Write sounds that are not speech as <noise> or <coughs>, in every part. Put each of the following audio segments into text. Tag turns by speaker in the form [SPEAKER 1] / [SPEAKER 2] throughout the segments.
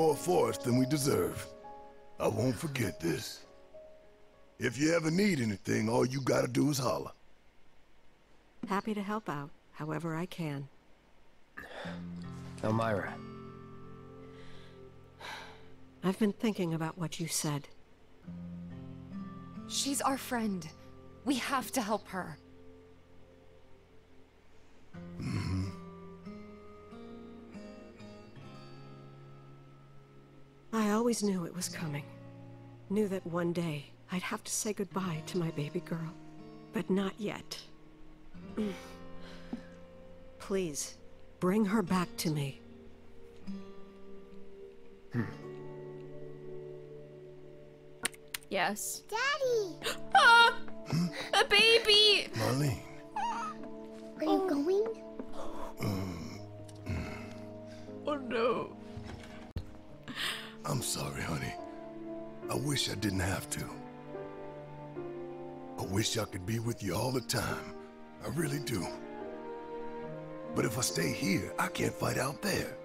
[SPEAKER 1] You've done more for us than we deserve. I won't forget this. If you ever need anything, all you gotta do is holler.
[SPEAKER 2] Happy to help out, however I can.
[SPEAKER 3] Elmyra,
[SPEAKER 2] I've been thinking about what you said.
[SPEAKER 4] She's our friend. We have to help her.
[SPEAKER 2] I always knew it was coming. Knew that one day I'd have to say goodbye to my baby girl. But not yet. Mm. <clears throat> Please, bring her back to me.
[SPEAKER 5] Yes.
[SPEAKER 6] Daddy! <gasps>
[SPEAKER 5] Ah! A baby!
[SPEAKER 1] Marlene,
[SPEAKER 6] Are you going?
[SPEAKER 5] Oh no.
[SPEAKER 1] Sorry, honey. I wish I didn't have to. I wish I could be with you all the time. I really do. But if I stay here, I can't fight out there.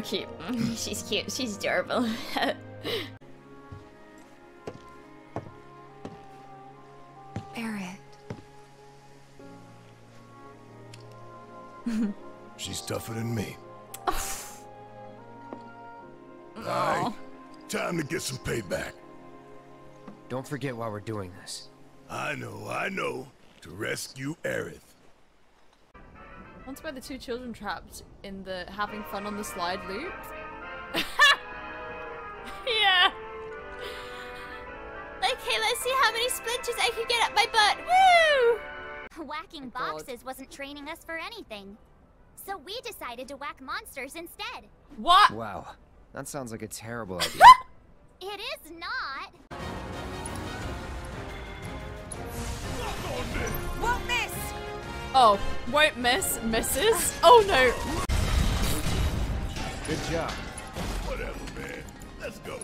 [SPEAKER 6] Go.
[SPEAKER 5] cute. <laughs> She's cute. She's adorable. <laughs>
[SPEAKER 4] Barrett. <laughs>
[SPEAKER 1] She's tougher than me. Alright, time to get some payback.
[SPEAKER 3] don't forget why we're doing this.
[SPEAKER 1] I know, I know. To rescue Aerith.
[SPEAKER 5] Once by the two children trapped in the having fun on the slide loop. <laughs> yeah. Okay, let's see how many splinters I can get up my butt. Woo!
[SPEAKER 7] Whacking
[SPEAKER 5] Oh,
[SPEAKER 7] boxes wasn't training us for anything. So we decided to whack monsters instead.
[SPEAKER 5] What?
[SPEAKER 3] Wow, that sounds like a terrible <laughs> idea.
[SPEAKER 7] It is not.
[SPEAKER 4] Won't miss!
[SPEAKER 5] Oh, won't miss, misses. Oh no.
[SPEAKER 3] Good job.
[SPEAKER 1] Whatever, man. Let's go.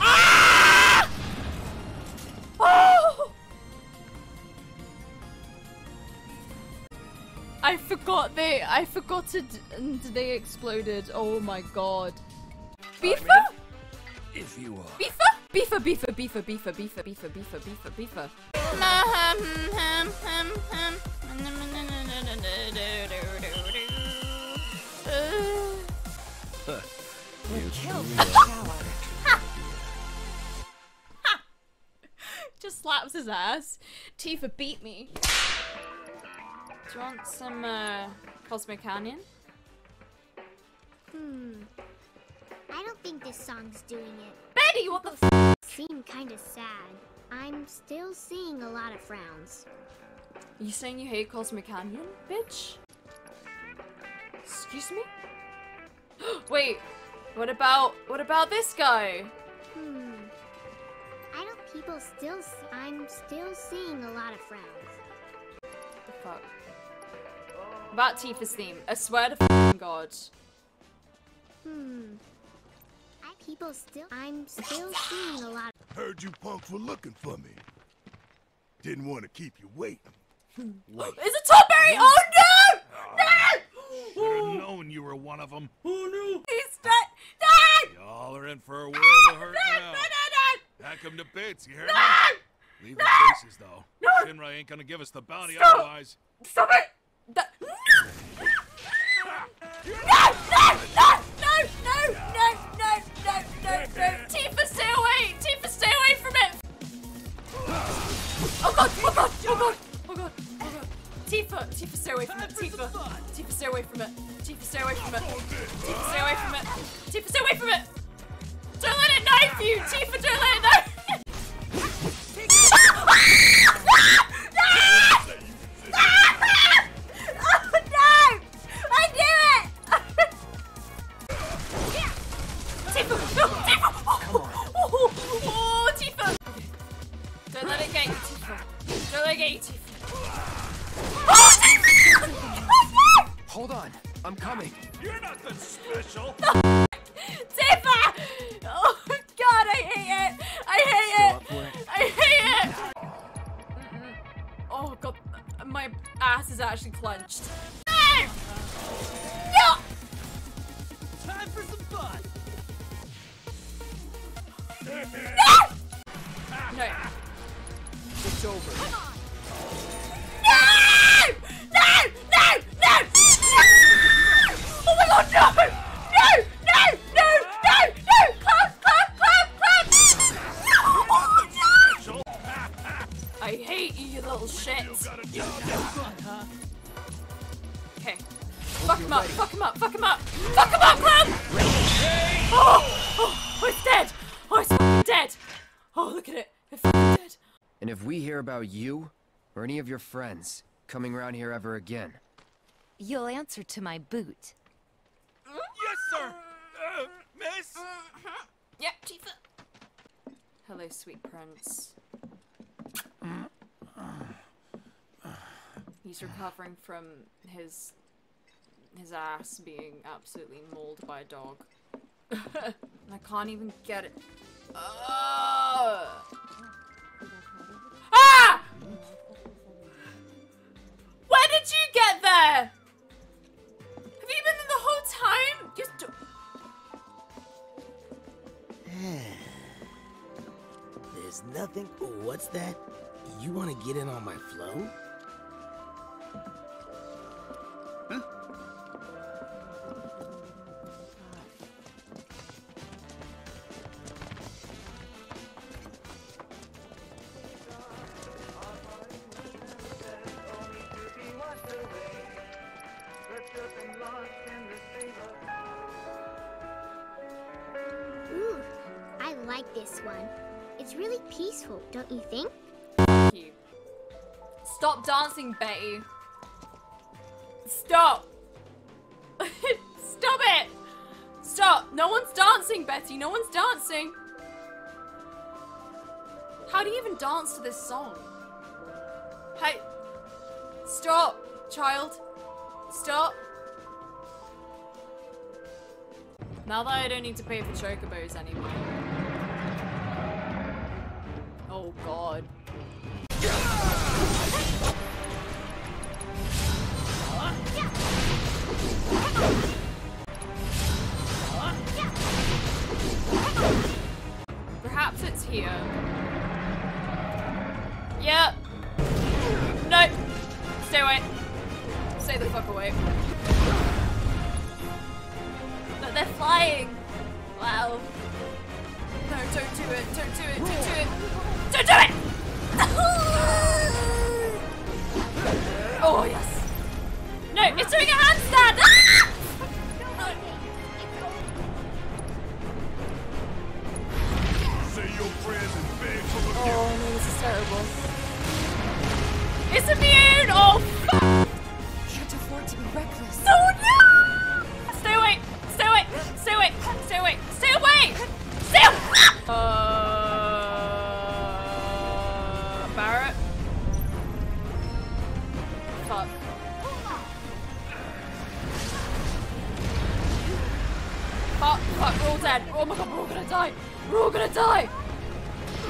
[SPEAKER 1] Ah!
[SPEAKER 5] Oh! I forgot they. I forgot it, and they exploded. Oh my god. Beefer?
[SPEAKER 3] If you are.
[SPEAKER 5] Beefer, beefer, beefer, beefer, beefer, beefer, beefer, beefer, beefer. Just slaps his ass. Tifa beat me. Do you want some uh, Cosmic Canyon?
[SPEAKER 6] Hmm. I don't think this song's doing it.
[SPEAKER 5] Betty, what the f?
[SPEAKER 6] Seem kinda sad. I'm still seeing a lot of frowns.
[SPEAKER 5] You saying you hate Cosmic Canyon, bitch? Excuse me? <gasps> Wait, what about what about this guy?
[SPEAKER 6] Hmm. I don't people still I'm still seeing a lot of frowns.
[SPEAKER 5] What the fuck? About Tifa's theme. I swear to f***ing God.
[SPEAKER 6] Hmm. I people still I'm still seeing a lot
[SPEAKER 1] Heard you punks were looking for me. Didn't want to keep you waiting. <laughs> Wait.
[SPEAKER 5] Is it Tom Berry? Oh no! No!
[SPEAKER 8] Should have known you were one of them.
[SPEAKER 5] Oh no! He's dead! No!
[SPEAKER 8] Y'all are in for a world of hurt
[SPEAKER 5] No!
[SPEAKER 8] now.
[SPEAKER 5] No! No!
[SPEAKER 8] Pack 'em to bits, you hear
[SPEAKER 5] No!
[SPEAKER 8] me? Leave the faces, though.
[SPEAKER 5] No!
[SPEAKER 8] Shinra ain't gonna give us the bounty
[SPEAKER 5] Stop!
[SPEAKER 8] otherwise.
[SPEAKER 5] Stop it! That- Oh god! Oh god! Oh god! Tifa! Tifa, stay away from it! Tifa! Tifa, stay away from it! Tifa, stay away from it! Tifa, stay away from it! Tifa, stay away from it! Don't let it knife you! Tifa, don't let it knife
[SPEAKER 3] your friends, coming around here ever again,
[SPEAKER 4] You'll answer to my boot.
[SPEAKER 8] yes, sir. Uh, miss.
[SPEAKER 5] Yeah, Tifa. Hello, sweet prince. He's recovering from his his ass being absolutely mauled by a dog. <laughs> I can't even get it. Ugh. Have you been there the whole time? Just. <sighs>
[SPEAKER 9] There's nothing. What's that? You want to get in on my flow?
[SPEAKER 5] How do you even dance to this song? Hey. Stop, child. Stop. Now that I don't need to pay for chocobos anymore. Oh god. Perhaps it's here. Stay away. Stay the fuck away. But they're flying. Wow. No, don't do it. Don't do it. Don't do it. Oh my god, we're all gonna die. We're all gonna die.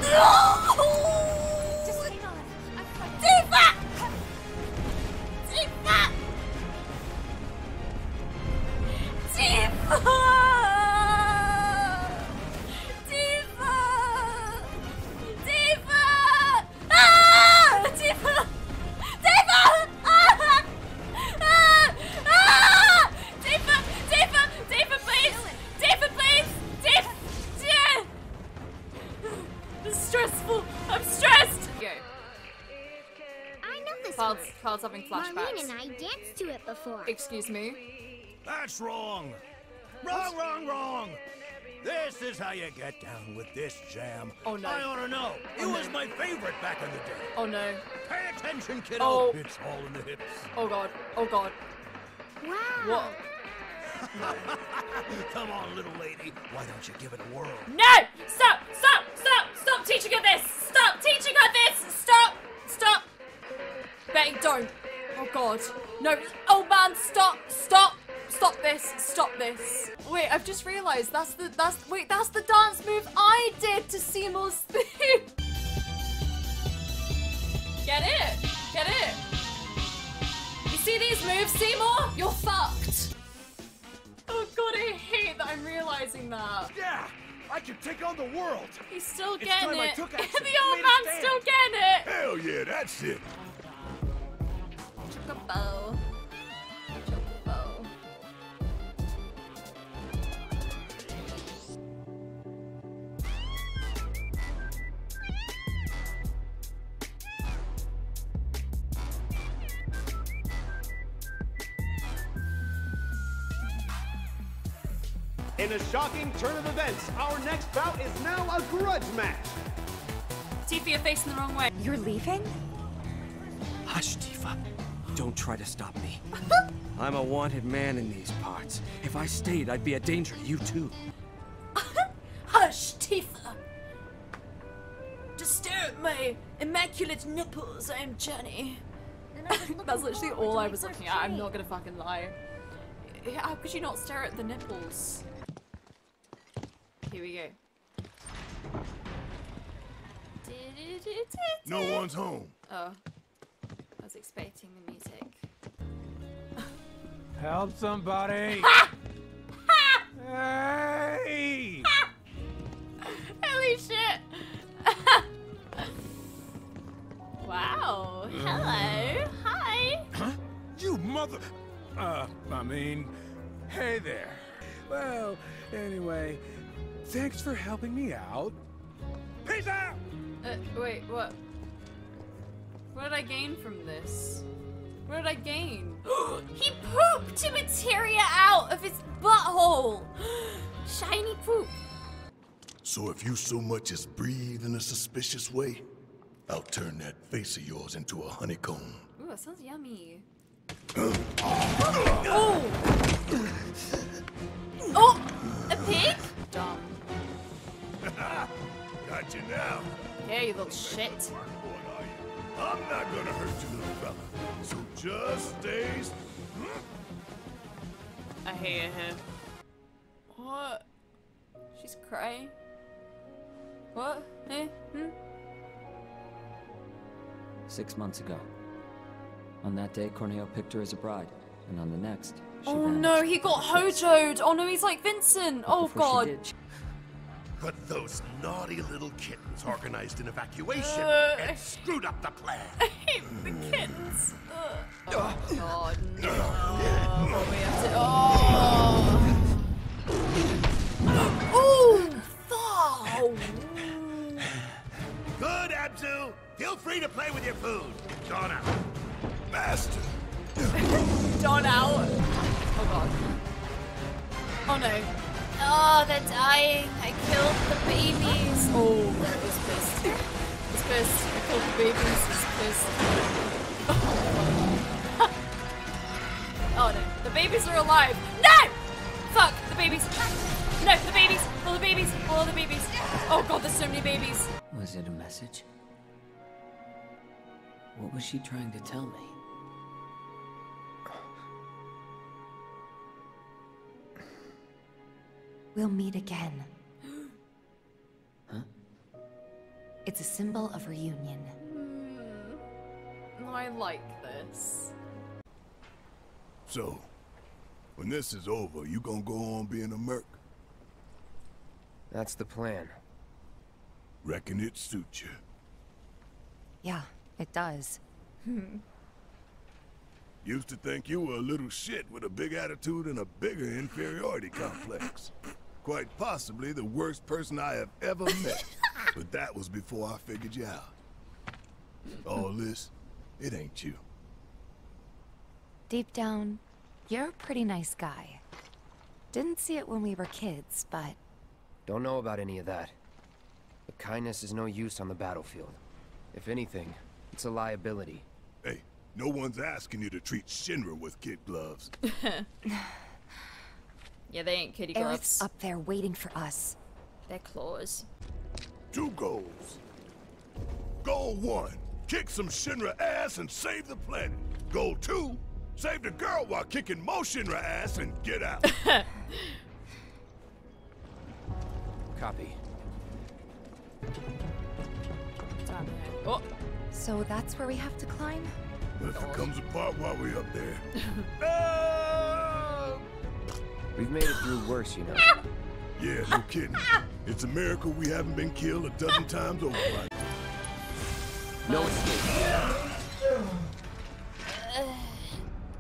[SPEAKER 5] No! Excuse me.
[SPEAKER 8] That's wrong. Wrong, wrong, wrong. This is how you get down with this jam.
[SPEAKER 5] Oh, no.
[SPEAKER 8] I ought to know. Oh, it was my favorite back in the day.
[SPEAKER 5] Oh no.
[SPEAKER 8] Pay attention, kiddo.
[SPEAKER 5] Oh.
[SPEAKER 8] It's all in the hips.
[SPEAKER 5] Oh god. Oh god.
[SPEAKER 6] Wow.
[SPEAKER 5] What? <laughs>
[SPEAKER 8] Come on, little lady. Why don't you give it a whirl?
[SPEAKER 5] No! Stop! Stop! Stop! Stop teaching her this! Stop teaching her this! Stop! Stop! Betty, don't. Oh god. No. Oh man, stop! Stop! stop this, stop this. Wait, I've just realized that's the, that's, wait, that's the dance move I did to Seymour's <laughs> theme. Get it, get it. You see these moves, Seymour? You're fucked. Oh god, I hate that I'm realizing that.
[SPEAKER 8] Yeah, I can take on the world.
[SPEAKER 5] He's still getting it. <laughs> the old man's
[SPEAKER 8] stand.
[SPEAKER 5] still getting it.
[SPEAKER 1] Hell yeah, that's it.
[SPEAKER 10] Turn of events, our next bout is now a grudge match.
[SPEAKER 5] Tifa, you're facing the wrong way.
[SPEAKER 4] You're leaving?
[SPEAKER 11] Hush, Tifa. Don't try to stop me. <laughs> I'm a wanted man in these parts. If I stayed, I'd be a danger to you too. <laughs>
[SPEAKER 5] Hush, Tifa. Just stare at my immaculate nipples. I'm Jenny. <laughs> That's literally all I was looking at. I'm not gonna fucking lie. How could you not stare at the nipples? Here we go.
[SPEAKER 1] No one's home.
[SPEAKER 5] Oh. I was expecting the music. <laughs>
[SPEAKER 8] Help somebody. <laughs> hey!
[SPEAKER 5] Holy shit! <laughs> wow. Hello. Hi.
[SPEAKER 8] Huh? You mother. Uh, I mean, hey there. Well, anyway, thanks for helping me out. Peace out!
[SPEAKER 5] Uh, wait, what? What did I gain from this? What did I gain? <gasps> he pooped materia out of his butthole! <gasps> Shiny poop.
[SPEAKER 1] So if you so much as breathe in a suspicious way, I'll turn that face of yours into a honeycomb.
[SPEAKER 5] Ooh, that sounds yummy. <gasps> Oh! Oh! A pig? Dumb.
[SPEAKER 1] Got you now.
[SPEAKER 5] Hey, you little shit.
[SPEAKER 1] I'm not gonna hurt you, little fella. So just stay.
[SPEAKER 5] I hate her. What? She's crying. What? Eh? Hmm?
[SPEAKER 12] Six months ago. On that day, Corneo picked her as a bride, and on the next, she
[SPEAKER 5] Oh
[SPEAKER 12] vanished.
[SPEAKER 5] no, he got hojoed! Oh no, he's like Vincent! Oh
[SPEAKER 12] before she
[SPEAKER 5] god!
[SPEAKER 13] But those naughty little kittens organized an evacuation
[SPEAKER 5] Uh.
[SPEAKER 13] and screwed up the plan.
[SPEAKER 5] I <laughs> hate the kids. Ugh. Uh, oh god, no. Oh, we have to. Oh! Ooh!
[SPEAKER 13] Good, Abzu. Feel free to play with your food. Donna.
[SPEAKER 1] Bastard.
[SPEAKER 5] Done out. Oh god. Oh no. Oh, they're dying. I killed the babies. <gasps> Oh, he's pissed. He's pissed. I killed the babies. He's pissed. <laughs> oh no. The babies are alive. No! Fuck, the babies. No, the babies. All the babies. All the babies. Oh god, there's so many babies.
[SPEAKER 12] Was it a message? What was she trying to tell me?
[SPEAKER 4] We'll meet again.
[SPEAKER 12] Huh? <gasps>
[SPEAKER 4] It's a symbol of reunion.
[SPEAKER 5] Hmm. I like this.
[SPEAKER 1] So, when this is over, you gonna go on being a merc?
[SPEAKER 3] That's the plan.
[SPEAKER 1] Reckon it suits you.
[SPEAKER 4] Yeah, it does. <laughs>
[SPEAKER 1] Used to think you were a little shit with a big attitude and a bigger inferiority complex. Quite possibly the worst person I have ever <laughs> met. but that was before I figured you out. All this, it ain't you.
[SPEAKER 4] Deep down, you're a pretty nice guy. Didn't see it when we were kids, but
[SPEAKER 3] Don't know about any of that. But kindness is no use on the battlefield. If anything, it's a liability.
[SPEAKER 1] Hey, no one's asking you to treat Shinra with kid gloves. <laughs>
[SPEAKER 5] Yeah, they ain't kitty
[SPEAKER 4] Aerith's
[SPEAKER 5] gloves.
[SPEAKER 4] up there waiting for us.
[SPEAKER 5] They're claws.
[SPEAKER 1] Two goals. Goal one, kick some Shinra ass and save the planet. Goal two, Save the girl while kicking Moshinra ass and get out. <laughs>
[SPEAKER 3] Copy.
[SPEAKER 5] Oh.
[SPEAKER 4] So that's where we have to climb?
[SPEAKER 1] if it comes apart while we're up there. <laughs>
[SPEAKER 3] We've made it through worse, you know.
[SPEAKER 1] Yeah, no kidding. It's a miracle we haven't been killed a dozen times over by now.
[SPEAKER 3] No escape.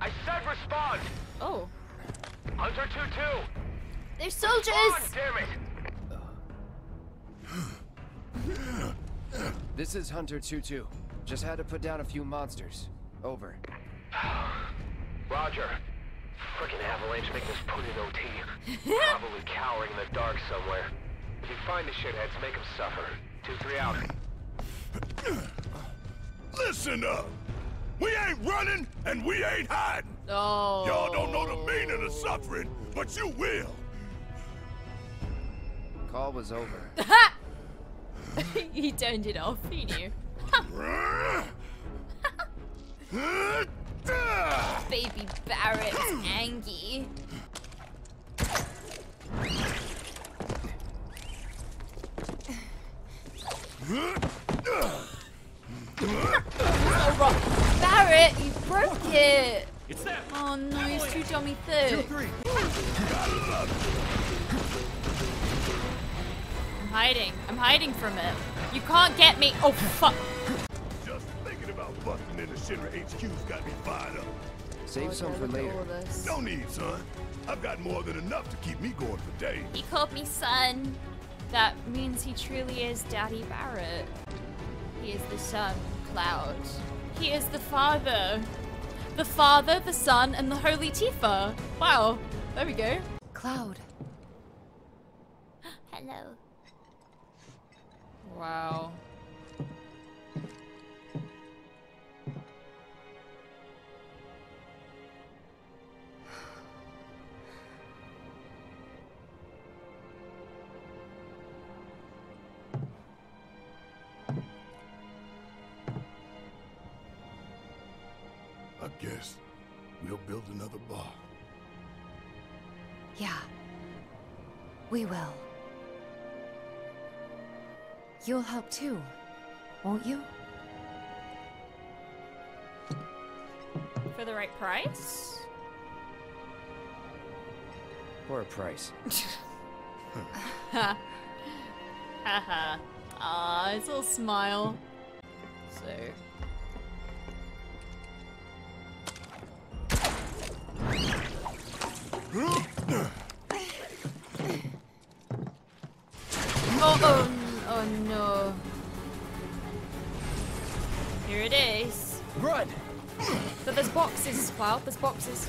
[SPEAKER 11] I said respond!
[SPEAKER 5] Oh.
[SPEAKER 11] Hunter 2-2!
[SPEAKER 5] They're soldiers!
[SPEAKER 11] damn it! <sighs>
[SPEAKER 3] This is Hunter 2-2. Just had to put down a few monsters. Over. <sighs>
[SPEAKER 11] Roger. Frickin' avalanche making us put in OT. <laughs> Probably cowering in the dark somewhere. If you find the shitheads, make them suffer. 2-3 out. <clears throat>
[SPEAKER 1] Listen up! We ain't running and we ain't hiding!
[SPEAKER 5] Oh.
[SPEAKER 1] Y'all don't know the meaning of suffering, but you will!
[SPEAKER 3] Call was over. <laughs>
[SPEAKER 5] he turned it off. He knew. <laughs> Baby Barrett's angry. Oh, Barrett, you broke it.
[SPEAKER 11] It's that.
[SPEAKER 5] Oh no, he's too dummy thick. I'm hiding. I'm hiding from it. You can't get me. Oh fuck.
[SPEAKER 1] Just thinking about busting into Shinra HQ's got me fired up.
[SPEAKER 3] Save some for later.
[SPEAKER 1] No need, son. I've got more than enough to keep me going for days.
[SPEAKER 5] He called me son. That means he truly is Daddy Barrett. He is the son, Cloud. He is the father. The father, the son, and the holy Tifa. Wow. There we go.
[SPEAKER 4] Cloud. <gasps>
[SPEAKER 7] Hello.
[SPEAKER 5] Wow.
[SPEAKER 1] We'll build another bar.
[SPEAKER 4] Yeah. We will. You'll help too, won't you?
[SPEAKER 5] For the right price?
[SPEAKER 3] For a price. <laughs>
[SPEAKER 5] Ha. Haha. Ah, his little smile. So. Oh, oh, oh no. Here it is.
[SPEAKER 3] Run!
[SPEAKER 5] But there's boxes, Cloud. There's boxes.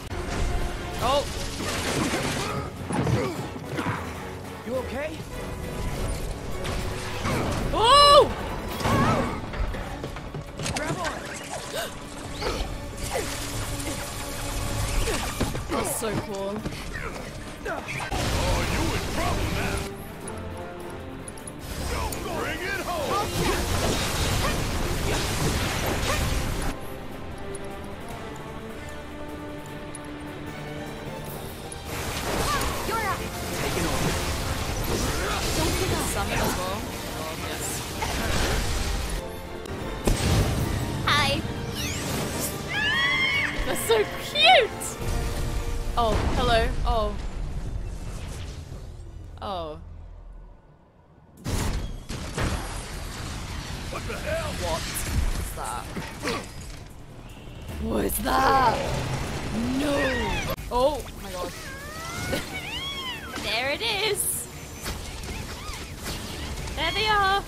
[SPEAKER 5] Oh.
[SPEAKER 3] You okay?
[SPEAKER 5] So cool.
[SPEAKER 1] Oh, What the hell?
[SPEAKER 5] What is that? What is that? Ah! No. Oh my god. there it is. There they are.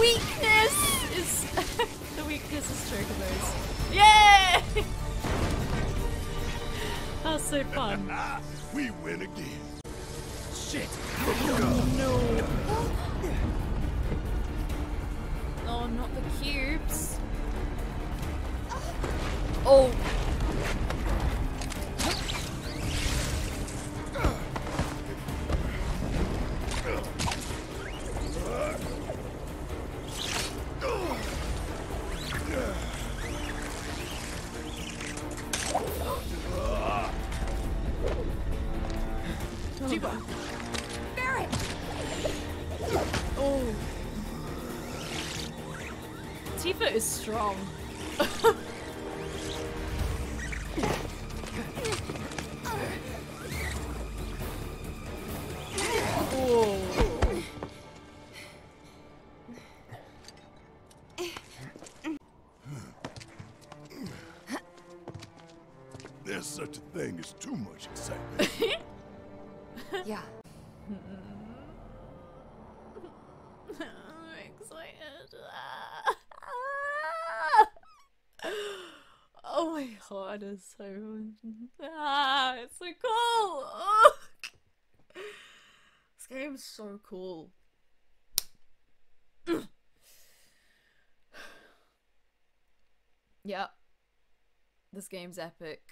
[SPEAKER 5] Weakness is <laughs> the weakness is chocobos. <laughs> Yay! That's so fun. <laughs>
[SPEAKER 1] we win again.
[SPEAKER 5] Shit. Oh, no. Not the cubes. Oh.
[SPEAKER 1] There's such a thing as too much excitement. <laughs>
[SPEAKER 4] yeah.
[SPEAKER 5] I'm excited. Oh my god, it's so ah, it's so cool. Oh. This game's so cool. yep. This game's epic.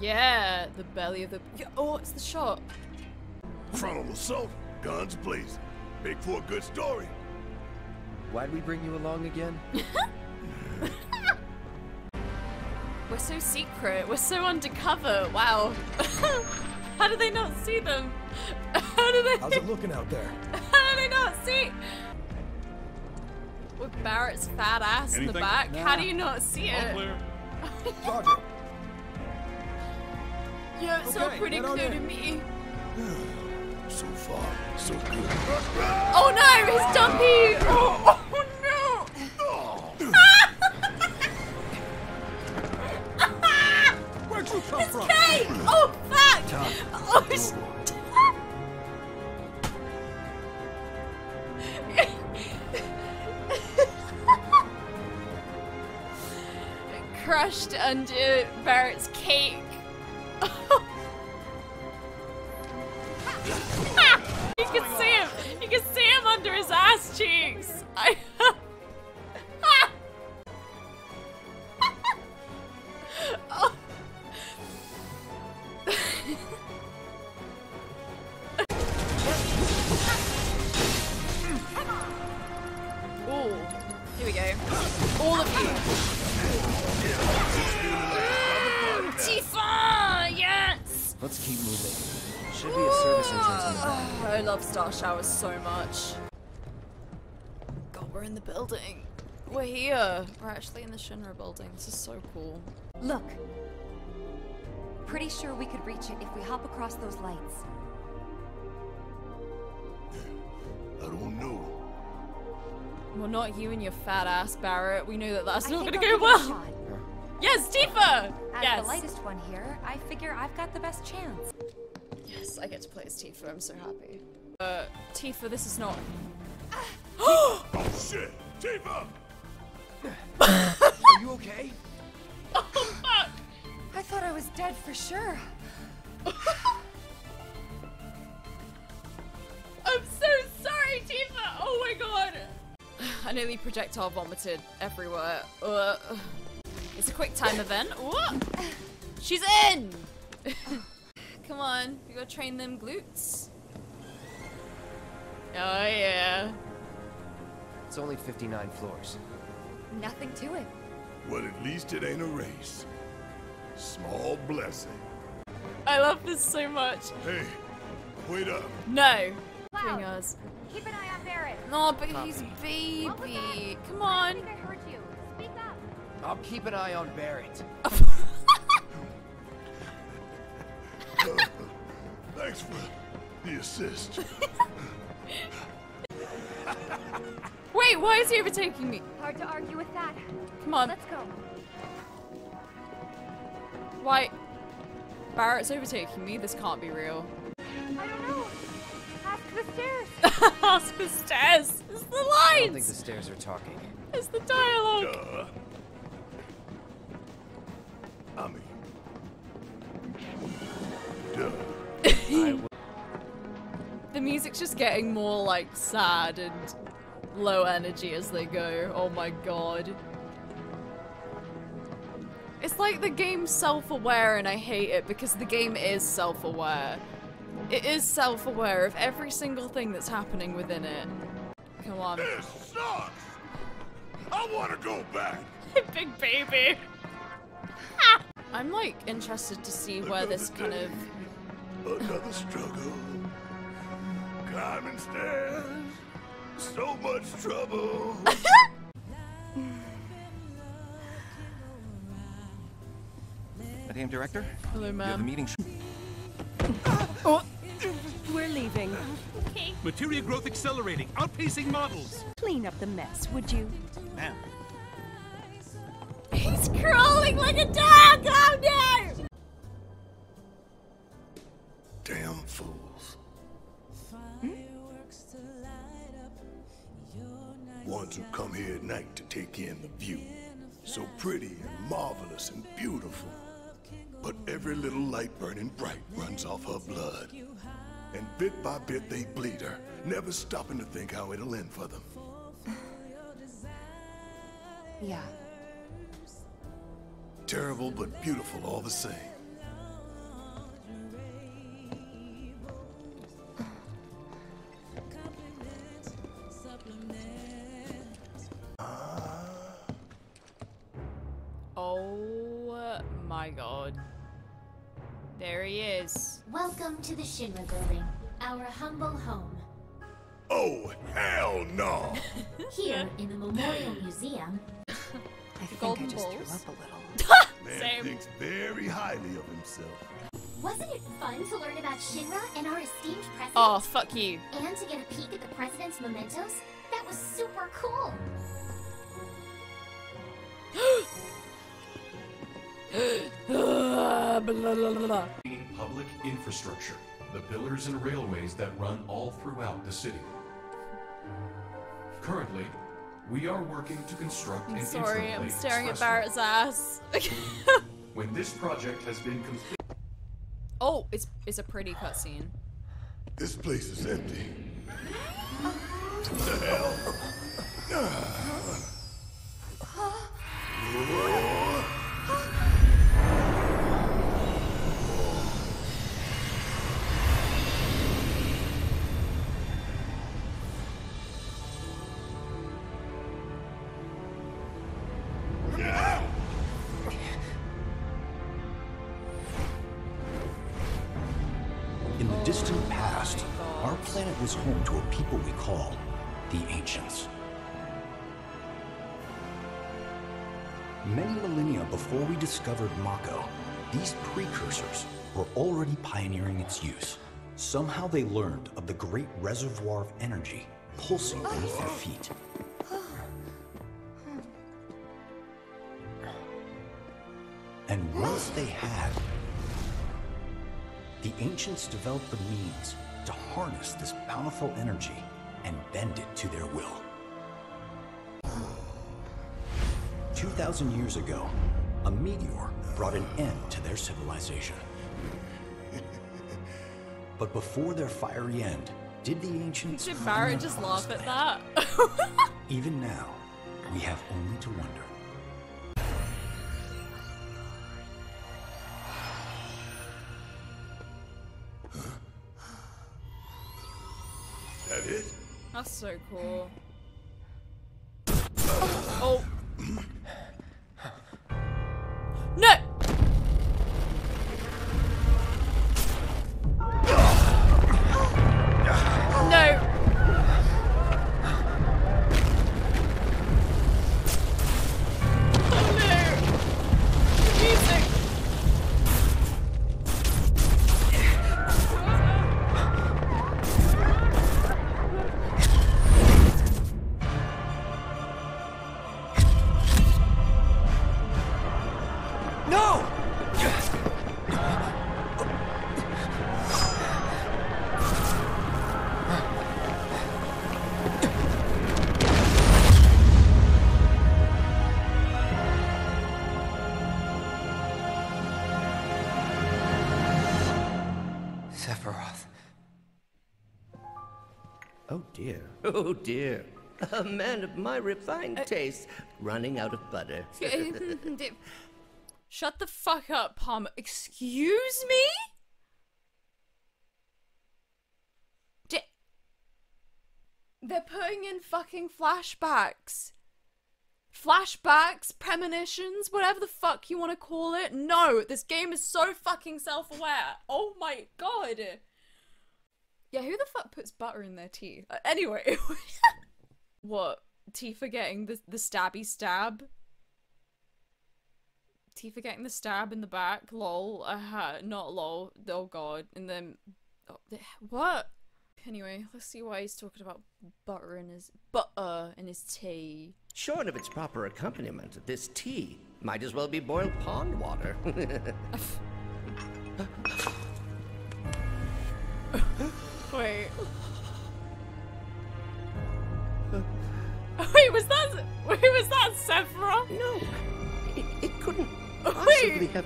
[SPEAKER 5] Yeah, the belly of the. Yeah, oh, it's the shot.
[SPEAKER 1] Frontal assault, guns blazing. Make for a good story.
[SPEAKER 3] Why'd we bring you along again? <laughs>
[SPEAKER 5] We're so secret. We're so undercover. Wow. <laughs> How do they not see them? <laughs> How do they?
[SPEAKER 14] How's it looking out there?
[SPEAKER 5] How do they not see? With Barrett's fat ass in the
[SPEAKER 14] Anything?
[SPEAKER 5] back, how do you not see
[SPEAKER 14] All
[SPEAKER 5] it?
[SPEAKER 14] clear.
[SPEAKER 5] Yeah, it's all pretty clear to me. <sighs>
[SPEAKER 1] So far, so good.
[SPEAKER 5] Oh no, his dumpy! <gasps> <laughs> We're actually in the Shinra building. This is so cool.
[SPEAKER 4] Look. Pretty sure we could reach it if we hop across those lights.
[SPEAKER 1] I don't know.
[SPEAKER 5] Well, not you and your fat ass, Barrett. We know that that's
[SPEAKER 4] I
[SPEAKER 5] not gonna
[SPEAKER 4] I'll
[SPEAKER 5] go
[SPEAKER 4] give it
[SPEAKER 5] well. Yes, Tifa!
[SPEAKER 4] As
[SPEAKER 5] yes.
[SPEAKER 4] the lightest one here, I figure I've got the best chance.
[SPEAKER 5] Yes, I get to play as Tifa. I'm so happy. Uh, Tifa, this is not.
[SPEAKER 1] oh shit! Tifa!
[SPEAKER 3] Are you okay?
[SPEAKER 5] Oh fuck!
[SPEAKER 4] I thought I was dead for sure.
[SPEAKER 5] I'm so sorry, Tifa! Oh my god! I nearly projectile vomited everywhere. Uh, it's a quick time event. What? She's in! <laughs> Come on, we gotta train them glutes. Oh yeah.
[SPEAKER 3] It's only 59 floors.
[SPEAKER 4] Nothing to it.
[SPEAKER 1] Well, at least it ain't a race. Small blessing.
[SPEAKER 5] I love this so much.
[SPEAKER 1] Hey, wait up.
[SPEAKER 5] No.
[SPEAKER 7] Cloud,
[SPEAKER 5] Fingers.
[SPEAKER 7] keep an eye on Barrett.
[SPEAKER 5] No, but
[SPEAKER 3] Copy.
[SPEAKER 5] he's
[SPEAKER 7] What
[SPEAKER 5] baby. Come on.
[SPEAKER 7] I think I heard you. Speak up.
[SPEAKER 3] I'll keep an eye on Barrett. <laughs>
[SPEAKER 1] Thanks for the assist. <laughs>
[SPEAKER 5] Wait, why is he overtaking me?
[SPEAKER 7] Hard to argue with that.
[SPEAKER 5] Come on.
[SPEAKER 7] Let's go.
[SPEAKER 5] Why? Barrett's overtaking me. This can't be real.
[SPEAKER 7] I don't know. Ask the stairs. <laughs>
[SPEAKER 5] Ask the stairs. It's the
[SPEAKER 3] I don't think the stairs are talking.
[SPEAKER 5] It's the dialogue.
[SPEAKER 1] Duh. I mean, duh.
[SPEAKER 3] I <laughs>
[SPEAKER 5] The music's just getting more like sad and low energy as they go. Oh my god. It's like the game's self-aware and I hate it because the game is self-aware. It is self-aware of every single thing that's happening within it. Come on.
[SPEAKER 1] This sucks. I want to go back. <laughs>
[SPEAKER 5] Big baby. <laughs> I'm like interested to see where this kind of
[SPEAKER 1] Another struggle. Climbing stairs. So much trouble.
[SPEAKER 3] Madame Director?
[SPEAKER 5] Hello, ma'am.
[SPEAKER 3] a meeting.
[SPEAKER 2] Oh, we're leaving.
[SPEAKER 5] Okay.
[SPEAKER 14] Materia growth accelerating, outpacing models.
[SPEAKER 2] Clean up the mess, would you?
[SPEAKER 14] Ma'am.
[SPEAKER 5] He's crawling like a dog! Oh no!
[SPEAKER 1] Damn fools. Hmm? Ones who come here at night to take in the view. So pretty and marvelous and beautiful. But every little light burning bright runs off her blood. And bit by bit they bleed her, never stopping to think how it'll end for them.
[SPEAKER 4] Yeah.
[SPEAKER 1] Terrible but beautiful all the same.
[SPEAKER 6] Shinra and our esteemed president?
[SPEAKER 5] Oh, fuck you.
[SPEAKER 6] And to get a peek at the president's mementos? That was super cool.
[SPEAKER 5] Blah, blah, blah, blah.
[SPEAKER 15] Public infrastructure, the pillars and railways that run all throughout the city. Currently, we are working to construct
[SPEAKER 5] I'm
[SPEAKER 15] an
[SPEAKER 5] sorry, I'm staring at. Barrett's ass. <laughs>
[SPEAKER 15] When this project has been completed,
[SPEAKER 5] oh, it's it's a pretty cutscene.
[SPEAKER 1] This place is empty. <laughs>
[SPEAKER 16] What the hell? Use. Somehow they learned of the great reservoir of energy pulsing beneath their feet. And once they had, the ancients developed the means to harness this bountiful energy and bend it to their will. 2,000 years ago, a meteor brought an end to their civilization. But before their fiery end, did the ancients
[SPEAKER 5] Did
[SPEAKER 16] find
[SPEAKER 5] Barrett just laugh at that? <laughs>
[SPEAKER 16] Even now, we have only to wonder.
[SPEAKER 1] That it?
[SPEAKER 5] That's so cool. Oh
[SPEAKER 17] dear. <laughs> Oh dear. A man of my refined uh, taste running out of butter. <laughs>
[SPEAKER 5] Hmm, hmm, Shut the fuck up, Palmer. Excuse me? Di- They're putting in fucking flashbacks flashbacks, premonitions, whatever the fuck you want to call it. No, this game is so fucking self-aware. Oh my god. Yeah, who the fuck puts butter in their tea? Uh, anyway, <laughs> what? Tifa getting the the stabby stab? Tifa getting the stab in the back? Lol. Uh, not lol. Oh god. And then, oh, what? Anyway, let's see why he's talking about butter in his butter in his tea.
[SPEAKER 17] Short of its proper accompaniment, this tea might as well be boiled pond water. <laughs> <laughs>
[SPEAKER 5] Wait. <laughs> Wait, was that wait, was that Sephiroth?
[SPEAKER 17] No, it, it couldn't <laughs>
[SPEAKER 5] possibly
[SPEAKER 17] have.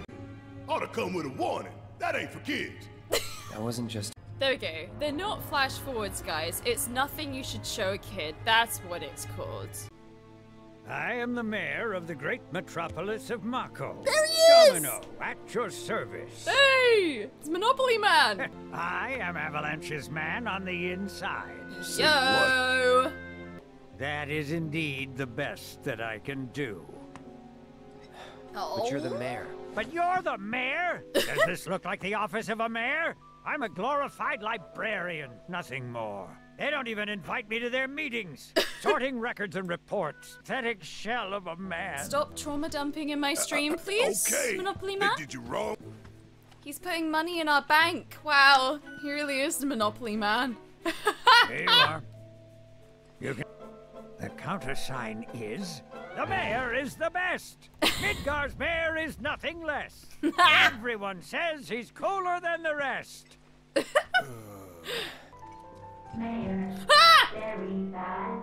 [SPEAKER 1] Ought to come with a warning. That ain't for kids. <laughs>
[SPEAKER 3] That wasn't just.
[SPEAKER 5] There we go. They're not flash forwards, guys. It's nothing you should show a kid. That's what it's called.
[SPEAKER 18] I am the mayor of the great metropolis of Mako.
[SPEAKER 5] There he is!
[SPEAKER 18] Domino, at your service.
[SPEAKER 5] Hey! It's Monopoly Man! <laughs>
[SPEAKER 18] I am Avalanche's man on the inside.
[SPEAKER 5] Yo!
[SPEAKER 18] That is indeed the best that I can do.
[SPEAKER 3] But you're the oh. mayor.
[SPEAKER 18] But you're the mayor? Does this look like the office of a mayor? I'm a glorified librarian, nothing more. They don't even invite me to their meetings. <laughs> Sorting records and reports. Pathetic shell of a man.
[SPEAKER 5] Stop trauma dumping in my uh, uh, stream, please,
[SPEAKER 1] okay.
[SPEAKER 5] Monopoly
[SPEAKER 1] Hey,
[SPEAKER 5] Man.
[SPEAKER 1] did you wrong?
[SPEAKER 5] He's putting money in our bank. Wow, he really is the Monopoly Man. <laughs>
[SPEAKER 18] Here you are. You can. The countersign is the mayor is the best. Midgar's mayor is nothing less. <laughs> Everyone says he's cooler than the rest.
[SPEAKER 19] Mayor. Ah! Very sad.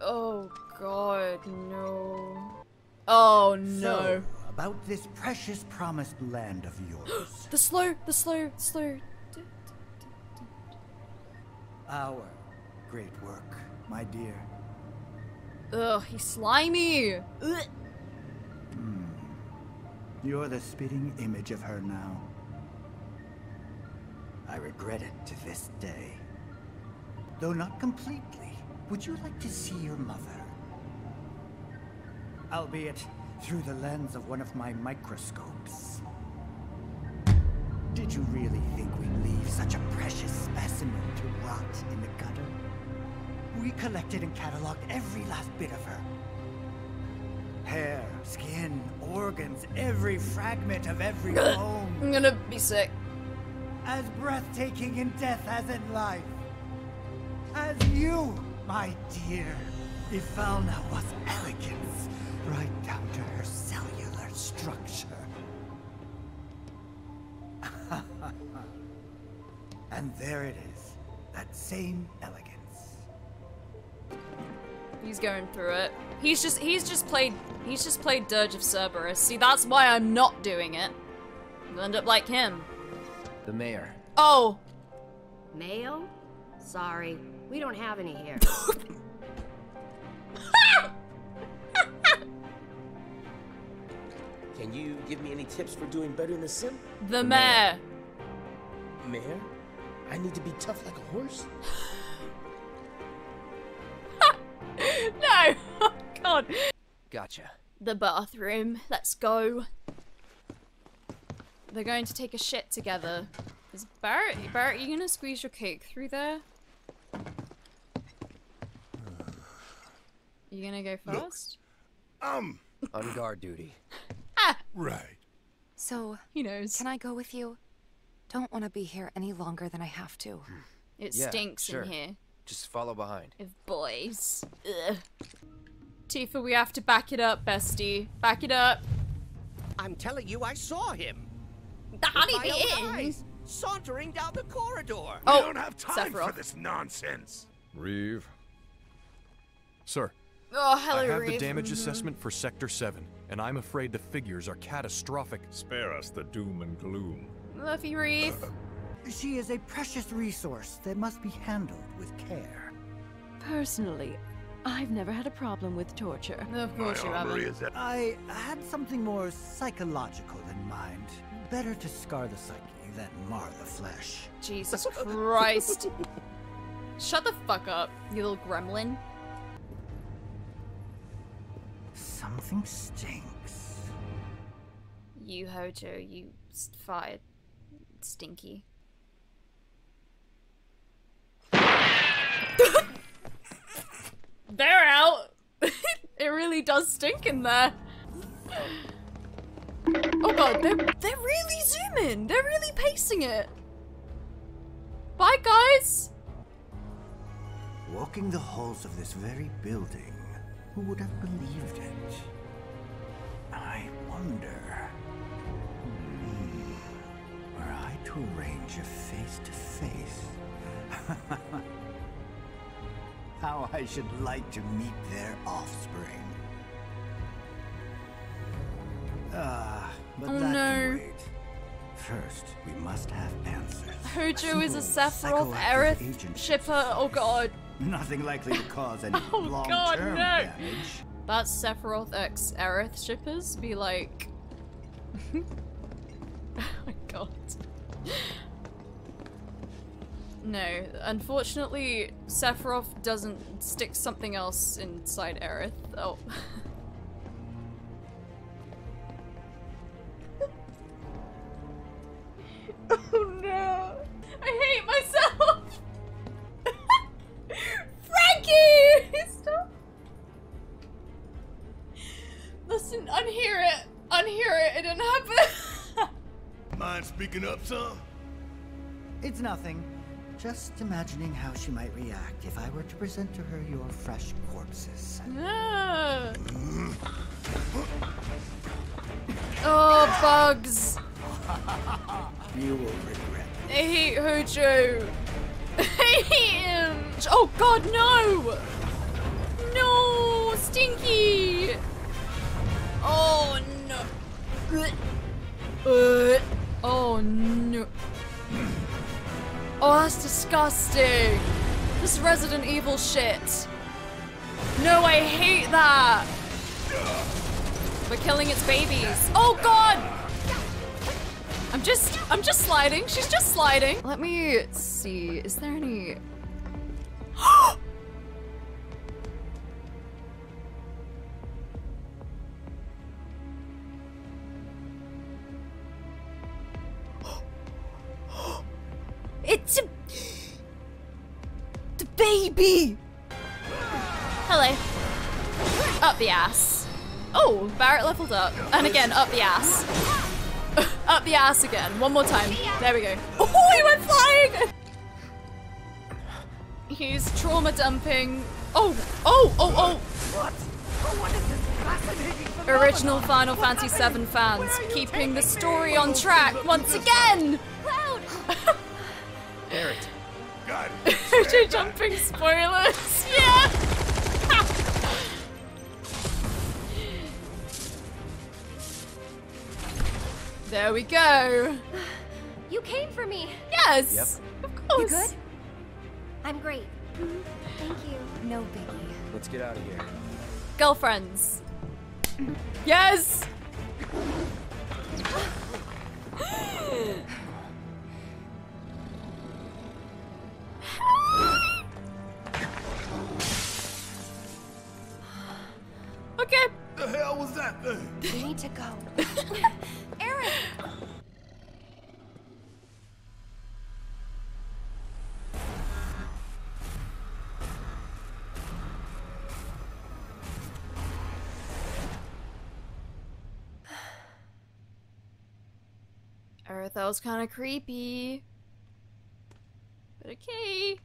[SPEAKER 5] Oh god, no. Oh no.
[SPEAKER 20] So, about this precious promised land of yours. <gasps>
[SPEAKER 5] the slow, the slow, slow.
[SPEAKER 20] Our great work, my dear.
[SPEAKER 5] Ugh, he's slimy. Ugh.
[SPEAKER 20] You're the spitting image of her now. I regret it to this day. Though not completely, would you like to see your mother? Albeit through the lens of one of my microscopes. Did you really think we'd leave such a precious specimen to rot in the gutter? We collected and cataloged every last bit of her. Hair, skin, organs, every fragment of every <coughs> bone.
[SPEAKER 5] I'm gonna be sick.
[SPEAKER 20] As breathtaking in death as in life. As you, my dear. Ifalna was elegance, right down to her cellular structure. <laughs> and there it is, that same elegance.
[SPEAKER 5] He's going through it. He's just he's just played he's just played Dirge of Cerberus. See, that's why I'm not doing it. You'll end up like him.
[SPEAKER 3] The mayor.
[SPEAKER 5] Oh,
[SPEAKER 21] Mayo? Sorry, we don't have any here. <laughs>
[SPEAKER 9] Can you give me any tips for doing better in the sim?
[SPEAKER 5] the mayor.
[SPEAKER 9] Mayor? I need to be tough like a horse? <laughs>
[SPEAKER 5] no. <laughs> Oh god.
[SPEAKER 3] Gotcha.
[SPEAKER 5] The bathroom. Let's go. They're going to take a shit together. Is Barret Barret, you gonna squeeze your cake through there? You gonna go
[SPEAKER 1] Look.
[SPEAKER 5] first?
[SPEAKER 1] Um. <laughs>
[SPEAKER 3] On guard duty.
[SPEAKER 1] Right.
[SPEAKER 4] So,
[SPEAKER 5] he knows.
[SPEAKER 4] Can I go with you? Don't want to be here any longer than I have to.
[SPEAKER 5] It
[SPEAKER 3] Yeah,
[SPEAKER 5] stinks
[SPEAKER 3] sure.
[SPEAKER 5] in here.
[SPEAKER 3] Just follow behind.
[SPEAKER 5] Of boys. Ugh. Tifa, we have to back it up, bestie. Back it up.
[SPEAKER 17] I'm telling you, I saw him.
[SPEAKER 5] How
[SPEAKER 17] With
[SPEAKER 5] did
[SPEAKER 17] my
[SPEAKER 5] he
[SPEAKER 17] own
[SPEAKER 5] in?
[SPEAKER 17] eyes, sauntering down the corridor.
[SPEAKER 13] We
[SPEAKER 5] Oh,
[SPEAKER 13] don't have time
[SPEAKER 5] Sephiroth.
[SPEAKER 13] for this nonsense.
[SPEAKER 22] Reeve. Sir.
[SPEAKER 5] Oh, hello,
[SPEAKER 22] I have
[SPEAKER 5] Reeve.
[SPEAKER 22] the damage
[SPEAKER 5] Mhm.
[SPEAKER 22] assessment for Sector 7, and I'm afraid the figures are catastrophic.
[SPEAKER 14] Spare us the doom and gloom.
[SPEAKER 5] Love you, Reeve.
[SPEAKER 20] She is a precious resource that must be handled with care.
[SPEAKER 2] Personally, I've never had a problem with torture.
[SPEAKER 5] Of course you haven't.
[SPEAKER 20] I had something more psychological in mind. Better to scar the psyche than mar the flesh.
[SPEAKER 5] Jesus <laughs> Christ. Shut the fuck up, you little gremlin.
[SPEAKER 20] Something stinks.
[SPEAKER 5] You Hojo, you fired. Stinky. <laughs> They're out! <laughs> it really does stink in there. Oh god, they're, they're really zooming! They're really pacing it! Bye, guys!
[SPEAKER 20] Walking the halls of this very building, who would have believed it? I wonder. Were I to arrange a face to face, how I should like to meet their offspring. Ah, but
[SPEAKER 5] Oh,
[SPEAKER 20] that
[SPEAKER 5] no.
[SPEAKER 20] First, we must have answers.
[SPEAKER 5] Hojo is a Sephiroth Aerith shipper. Oh god.
[SPEAKER 20] Nothing likely to cause any <laughs>
[SPEAKER 5] Oh
[SPEAKER 20] long-term
[SPEAKER 5] no!
[SPEAKER 20] damage.
[SPEAKER 5] That's Sephiroth X Aerith shippers be like. <laughs> oh my god. No, unfortunately, Sephiroth doesn't stick something else inside Aerith. Oh. <laughs> oh no! I hate myself! <laughs> Frankie! Stop! Listen, unhear it. Unhear it. It didn't happen. <laughs>
[SPEAKER 1] Mind speaking up some?
[SPEAKER 20] It's nothing. Just imagining how she might react if I were to present to her your fresh corpses.
[SPEAKER 5] Ah. Oh, bugs. <laughs>
[SPEAKER 20] You will regret.
[SPEAKER 5] I hate Hojo. <laughs> I hate him. Oh god, no! No! Stinky! Oh no. Uh, oh no. Oh, that's disgusting. This Resident Evil shit. No, I hate that. We're killing its babies. Oh god! I'm just, I'm just sliding. She's just sliding. Let me see. Is there any? <gasps> it's a, the baby. Hello. Up the ass. Oh, Barret leveled up. And again, up the ass. Up the ass again. One more time. There we go. Oh, he went flying! He's trauma dumping. Oh, oh, oh, oh.
[SPEAKER 18] What? Oh, what is this fascinating
[SPEAKER 5] Original Final Fantasy VII fans, keeping the story on track once again!
[SPEAKER 7] Cloud!
[SPEAKER 3] Barret. <laughs>
[SPEAKER 1] God. <laughs>
[SPEAKER 5] Hojo jumping spoilers. Yeah! There we go.
[SPEAKER 6] You came for me.
[SPEAKER 5] Yes!
[SPEAKER 3] Yep.
[SPEAKER 5] Of course.
[SPEAKER 6] You good? I'm great. Thank you.
[SPEAKER 4] No biggie.
[SPEAKER 3] Let's get out of here.
[SPEAKER 5] Girlfriends. Yes! <gasps> okay.
[SPEAKER 1] The hell was that thing?
[SPEAKER 4] We need to go.
[SPEAKER 5] That was kind of creepy. But okay.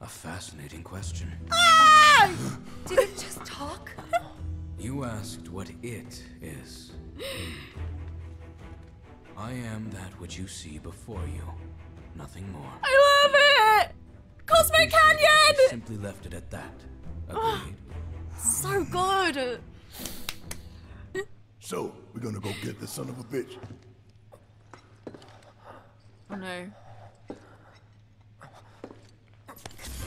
[SPEAKER 11] A fascinating question.
[SPEAKER 5] Ah!
[SPEAKER 4] Did it just talk?
[SPEAKER 11] You asked what it is. I am that which you see before you. Nothing more.
[SPEAKER 5] I love it! Cosmo Canyon!
[SPEAKER 11] Simply left it at that. Agreed.
[SPEAKER 5] So good!
[SPEAKER 1] So, we're gonna go get the son of a bitch.
[SPEAKER 5] Oh no.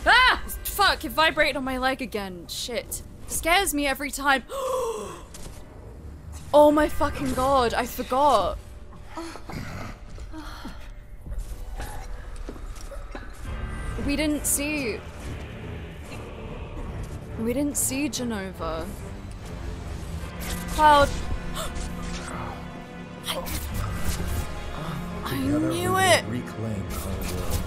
[SPEAKER 5] Ah! Fuck, it vibrated on my leg again. Shit. Scares me every time. <gasps> oh my fucking god, I forgot. we didn't see. We didn't see Jenova. Cloud. I
[SPEAKER 14] Together
[SPEAKER 5] knew it.
[SPEAKER 14] Reclaim our world.